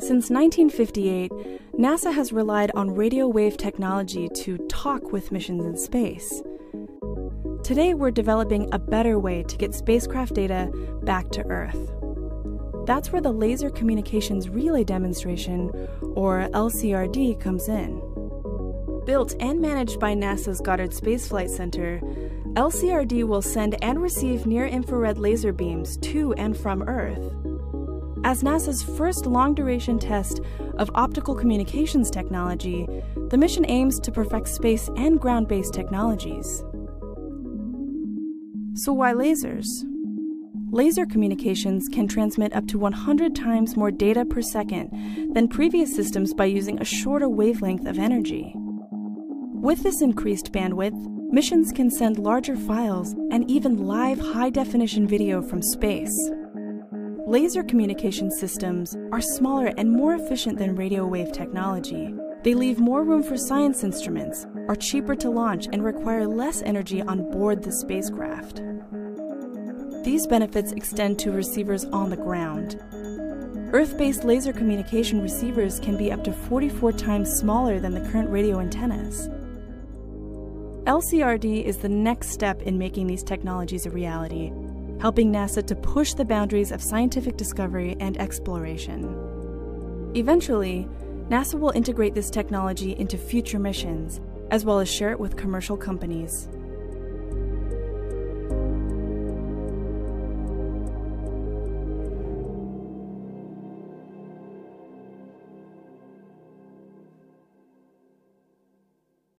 Since 1958, NASA has relied on radio wave technology to talk with missions in space. Today, we're developing a better way to get spacecraft data back to Earth. That's where the Laser Communications Relay Demonstration, or LCRD, comes in. Built and managed by NASA's Goddard Space Flight Center, LCRD will send and receive near infrared laser beams to and from Earth. As NASA's first long duration test of optical communications technology, the mission aims to perfect space and ground based technologies. So, why lasers? Laser communications can transmit up to 100 times more data per second than previous systems by using a shorter wavelength of energy. With this increased bandwidth, missions can send larger files and even live high definition video from space. Laser communication systems are smaller and more efficient than radio wave technology. They leave more room for science instruments, are cheaper to launch, and require less energy on board the spacecraft. These benefits extend to receivers on the ground. Earth based laser communication receivers can be up to 44 times smaller than the current radio antennas. LCRD is the next step in making these technologies a reality, helping NASA to push the boundaries of scientific discovery and exploration. Eventually, NASA will integrate this technology into future missions, as well as share it with commercial companies.